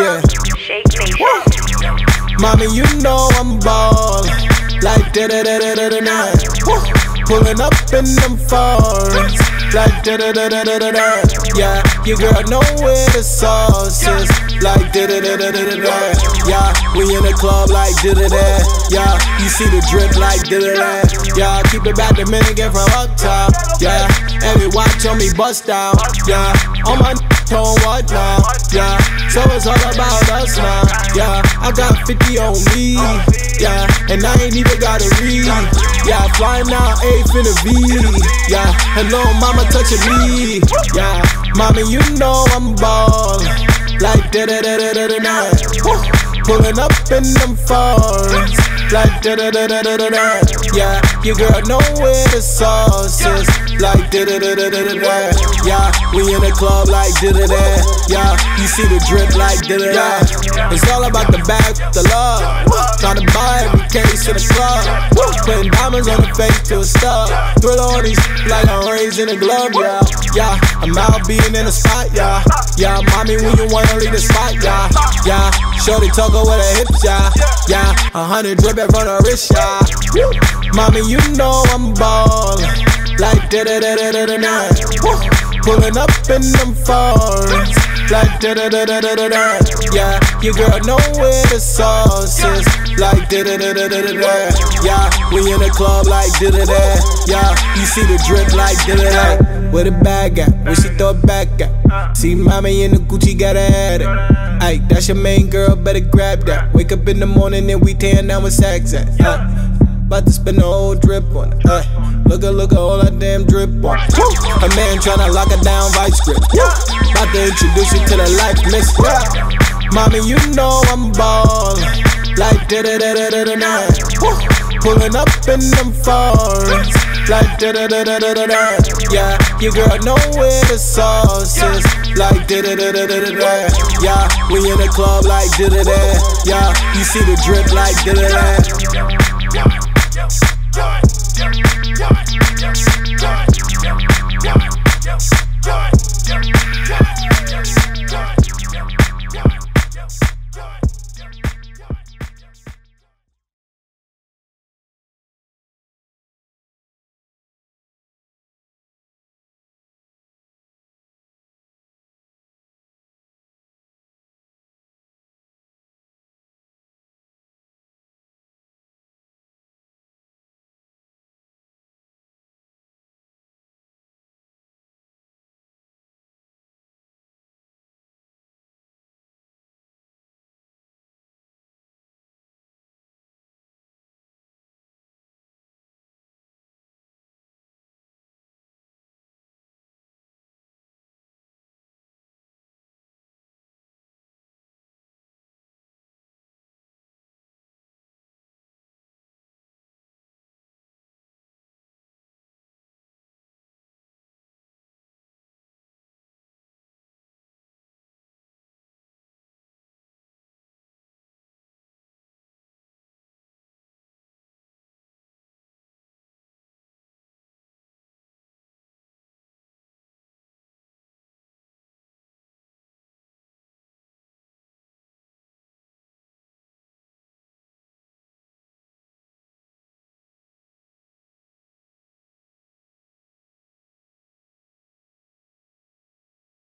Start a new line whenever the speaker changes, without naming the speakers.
Yeah.
Nation.
Mommy, you know I'm ball. Like da da da da da da da. Pulling up in them foreigns. Like da da da da da da da. Yeah, your girl know where the sauce is. Like da da da da da da da. Yeah, we in the club like da da da. Yeah, you see the drip like da da da. Yeah, keep it back Dominican from up top. Yeah, every watch on me bust down. Yeah, on my on what now? Yeah, so it's all about us now. Yeah, I got 50 on me. Yeah, and I ain't even gotta read. Yeah, flying now, A finna V. Yeah, hello, mama touching me. Yeah, mommy, you know I'm ball. Like da da da da da da da. Pulling up in them foreigns. Like da da da da da da da. Yeah, your girl know where the sauce is. Like da da da da da da da. Yeah, we in the club like da da da. Yeah, you see the drip like da da da. It's all about the bag, the love. Tryna buy every case in the club. Putting diamonds on the face to a star. Thrill on these like I'm raising a glove, yeah. Yeah, I'm out being in the spot, yeah. Yeah, mommy, when you wanna leave the spot, yeah. Yeah, shorty tuggle with her hips, yeah. Yeah, a hundred dripping from the wrist, yeah. Mommy, you know I'm ballin'. Like da da da da da da. Pulling up in them foreigns. Like da da da da da da. Yeah, your girl know where the sauce is. Like da da da da da da. Yeah, we in the club like da da da. Yeah, you see the drip like da da da. Where the bag at? Where she throw it back at? See mommy in the Gucci got her at it. Ayy, that's your main girl, better grab that. Wake up in the morning and we tearing down with sacks at. Uh, about to spend the whole drip on it. Uh, look at look at all that damn drip on it. A man tryna lock her down vice grip. About to introduce you to the life miss. Mommy, you know I'm ballin'. Like da da da da da da da. Pulling up in them foreigns. Like da da da da da da da. Yeah, your girl know where the sauce is. Like da da da da da da da. Yeah, we in the club like da da da. Yeah, you see the drip like da da da.